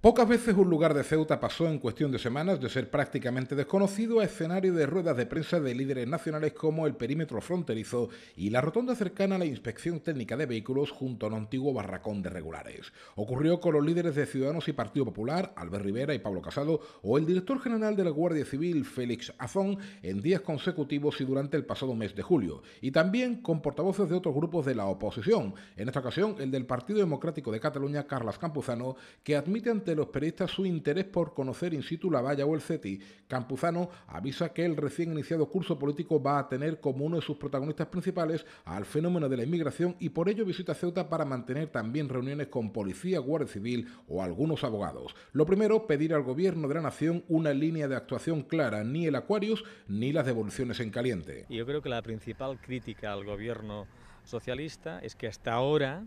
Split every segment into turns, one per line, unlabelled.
Pocas veces un lugar de Ceuta pasó en cuestión de semanas de ser prácticamente desconocido a escenario de ruedas de prensa de líderes nacionales como el perímetro fronterizo y la rotonda cercana a la inspección técnica de vehículos junto a un antiguo barracón de regulares. Ocurrió con los líderes de Ciudadanos y Partido Popular, Albert Rivera y Pablo Casado, o el director general de la Guardia Civil, Félix Azón, en días consecutivos y durante el pasado mes de julio, y también con portavoces de otros grupos de la oposición, en esta ocasión el del Partido Democrático de Cataluña, Carlos Campuzano, que admite ante los periodistas su interés por conocer in situ la valla o el CETI. Campuzano avisa que el recién iniciado curso político va a tener como uno de sus protagonistas principales al fenómeno de la inmigración y por ello visita Ceuta para mantener también reuniones con policía, guardia civil o algunos abogados. Lo primero, pedir al gobierno de la nación una línea de actuación clara, ni el Aquarius ni las devoluciones en caliente.
Yo creo que la principal crítica al gobierno socialista es que hasta ahora,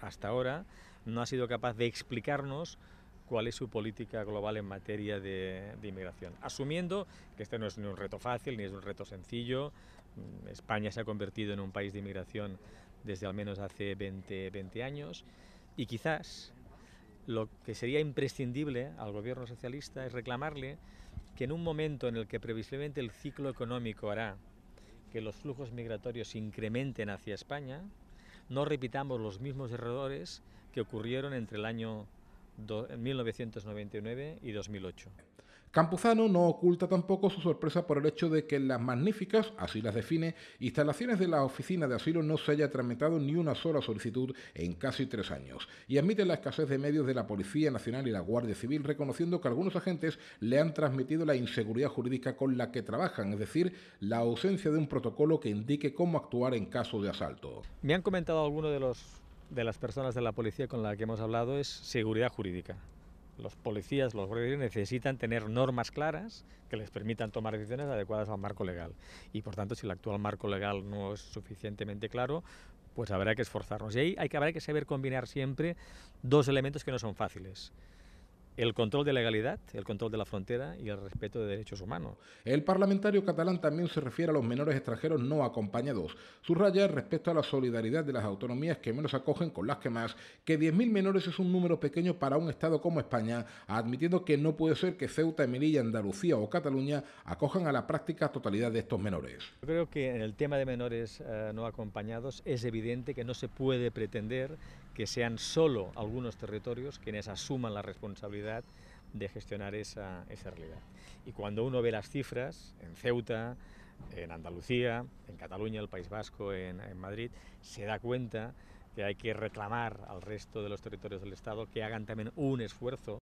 hasta ahora, no ha sido capaz de explicarnos cuál es su política global en materia de, inmigración, asumiendo que este no es ni un reto fácil ni es un reto sencillo. Mm, España se ha convertido en un país de inmigración desde al menos hace 20, 20 años y quizás lo que sería imprescindible al gobierno socialista es reclamarle que en un momento en el que previsiblemente el ciclo económico hará que los flujos migratorios incrementen hacia España, no repitamos los mismos errores que ocurrieron entre el año 1999 y 2008.
Campuzano no oculta tampoco su sorpresa por el hecho de que en las magníficas, así las define, instalaciones de la oficina de asilo no se haya tramitado ni una sola solicitud en casi tres años, y admite la escasez de medios de la Policía Nacional y la Guardia Civil, reconociendo que algunos agentes le han transmitido la inseguridad jurídica con la que trabajan, es decir, la ausencia de un protocolo que indique cómo actuar en caso de asalto.
Me han comentado algunos de de las personas de la policía con la que hemos hablado es seguridad jurídica. Los policías, los guardias necesitan tener normas claras que les permitan tomar decisiones adecuadas al marco legal. Y por tanto, si el actual marco legal no es suficientemente claro, pues habrá que esforzarnos. Y ahí hay que, habrá que saber combinar siempre dos elementos que no son fáciles el control de legalidad, el control de la frontera y el respeto de derechos humanos.
El parlamentario catalán también se refiere a los menores extranjeros no acompañados. Subraya respecto a la solidaridad de las autonomías que menos acogen con las que más, que 10.000 menores es un número pequeño para un Estado como España, admitiendo que no puede ser que Ceuta, Melilla, Andalucía o Cataluña acojan a la práctica totalidad de estos menores.
Yo creo que en el tema de menores eh, no acompañados es evidente que no se puede pretender que sean solo algunos territorios quienes asuman la responsabilidad de gestionar esa, esa realidad. Y cuando uno ve las cifras en Ceuta, en Andalucía, en Cataluña, el País Vasco, en, en, Madrid, se da cuenta que hay que reclamar al resto de los territorios del Estado que hagan también un esfuerzo